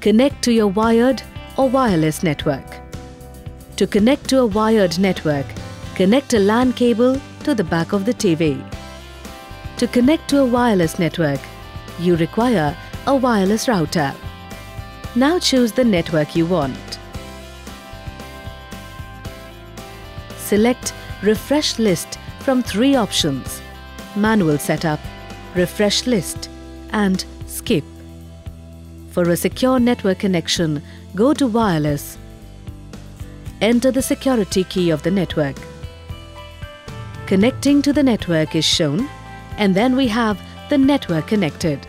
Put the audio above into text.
Connect to your wired or wireless network. To connect to a wired network, connect a LAN cable to the back of the TV. To connect to a wireless network, you require a wireless router. Now choose the network you want. Select Refresh List from three options Manual Setup, Refresh List and Skip. For a secure network connection, go to Wireless. Enter the security key of the network. Connecting to the network is shown and then we have the network connected.